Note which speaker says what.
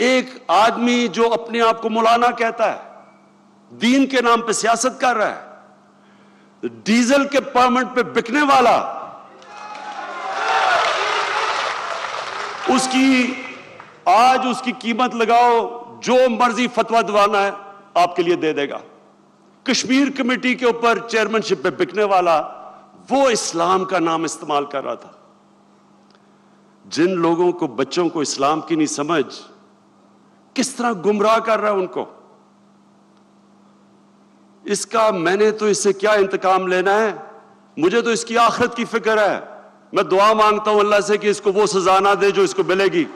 Speaker 1: एक आदमी जो अपने आप को मौलाना कहता है, दीन के नाम पे सियासत कर रहा है, डीजल के परमिट पे बिकने वाला, उसकी, आज उसकी कीमत लगाओ, जो मर्ज़ी फतवा दिवाना है, आपके लिए दे देगा। कश्मीर कमेटी के ऊपर चेयरमैनशिप पे बिकने वाला, वो इस्लाम का नाम इस्तेमाल कर रहा था। जिन लोगों को, बच्चों को इस्लाम की नहीं समझ किस तरह गुमराह कर रहा है उनको? इसका मैंने तो इससे क्या इंतकाम लेना है? मुझे तो इसकी आखिरत की फ़िक्र है। मैं दुआ माँगता हूँ अल्लाह से कि इसको वो सजा ना दे जो इसको मिलेगी।